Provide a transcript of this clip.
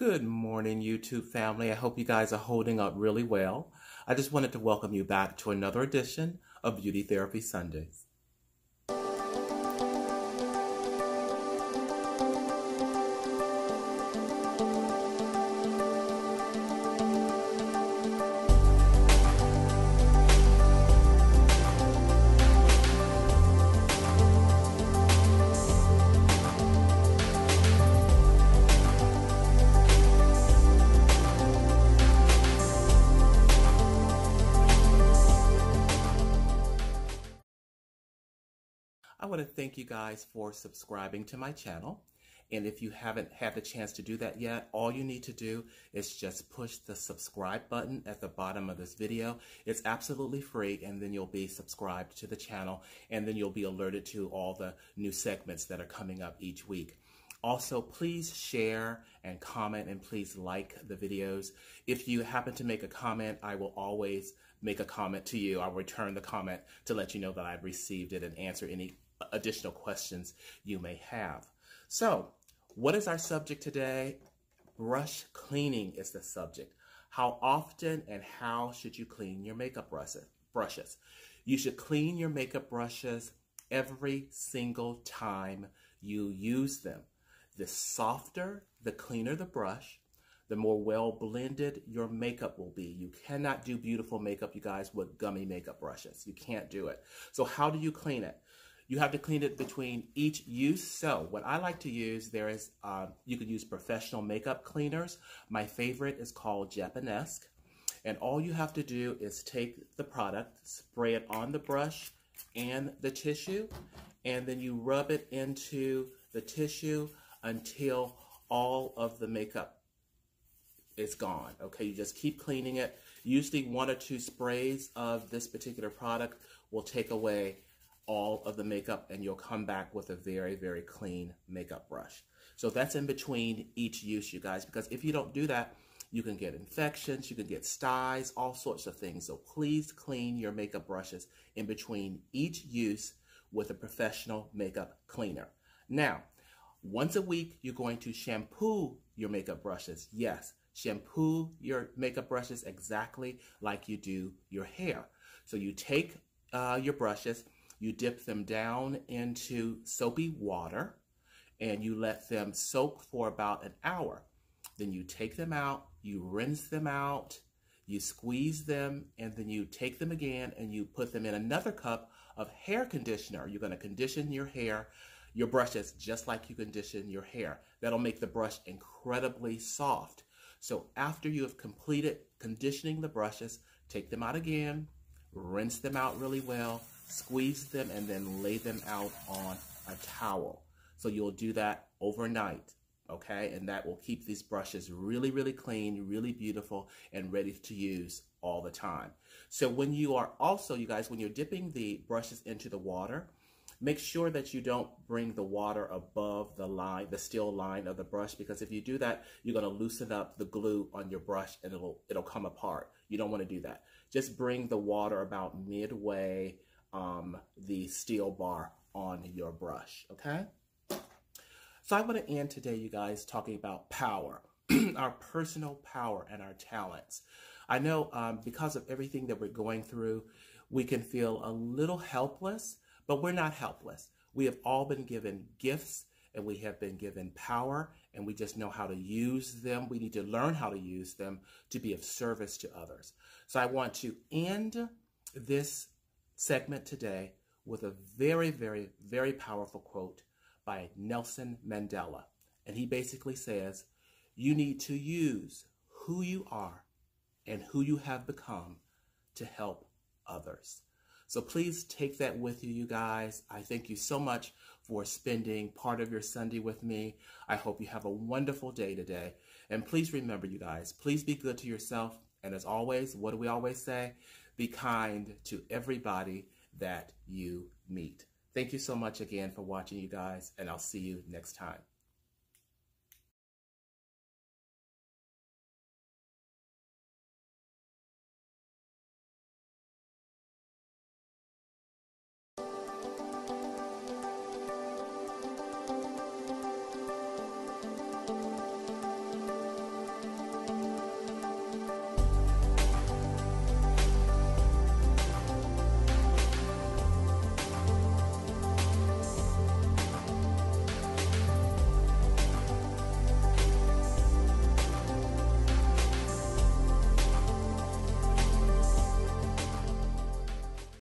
Good morning, YouTube family. I hope you guys are holding up really well. I just wanted to welcome you back to another edition of Beauty Therapy Sundays. Want to thank you guys for subscribing to my channel. And if you haven't had the chance to do that yet, all you need to do is just push the subscribe button at the bottom of this video. It's absolutely free, and then you'll be subscribed to the channel, and then you'll be alerted to all the new segments that are coming up each week. Also, please share and comment, and please like the videos. If you happen to make a comment, I will always make a comment to you. I'll return the comment to let you know that I've received it and answer any additional questions you may have. So, what is our subject today? Brush cleaning is the subject. How often and how should you clean your makeup brushes? You should clean your makeup brushes every single time you use them. The softer, the cleaner the brush, the more well blended your makeup will be. You cannot do beautiful makeup, you guys, with gummy makeup brushes. You can't do it. So how do you clean it? You have to clean it between each use. So what I like to use, there is, uh, you can use professional makeup cleaners. My favorite is called Japanesque. And all you have to do is take the product, spray it on the brush and the tissue, and then you rub it into the tissue until all of the makeup is gone. Okay, you just keep cleaning it. Usually one or two sprays of this particular product will take away all of the makeup and you'll come back with a very, very clean makeup brush. So that's in between each use, you guys, because if you don't do that, you can get infections, you can get styes, all sorts of things. So please clean your makeup brushes in between each use with a professional makeup cleaner. Now, once a week, you're going to shampoo your makeup brushes. Yes, shampoo your makeup brushes exactly like you do your hair. So you take uh, your brushes, you dip them down into soapy water and you let them soak for about an hour. Then you take them out, you rinse them out, you squeeze them, and then you take them again and you put them in another cup of hair conditioner. You're going to condition your hair, your brushes, just like you condition your hair. That'll make the brush incredibly soft. So after you have completed conditioning the brushes, take them out again, rinse them out really well, squeeze them, and then lay them out on a towel. So you'll do that overnight, okay? And that will keep these brushes really, really clean, really beautiful, and ready to use all the time. So when you are also, you guys, when you're dipping the brushes into the water, make sure that you don't bring the water above the line, the steel line of the brush, because if you do that, you're gonna loosen up the glue on your brush and it'll, it'll come apart. You don't wanna do that. Just bring the water about midway um, the steel bar on your brush, okay? So I want to end today, you guys, talking about power, our personal power and our talents. I know um, because of everything that we're going through, we can feel a little helpless, but we're not helpless. We have all been given gifts and we have been given power and we just know how to use them. We need to learn how to use them to be of service to others. So I want to end this segment today with a very, very, very powerful quote by Nelson Mandela. And he basically says, you need to use who you are and who you have become to help others. So please take that with you, you guys. I thank you so much for spending part of your Sunday with me. I hope you have a wonderful day today. And please remember, you guys, please be good to yourself. And as always, what do we always say? Be kind to everybody that you meet. Thank you so much again for watching, you guys, and I'll see you next time.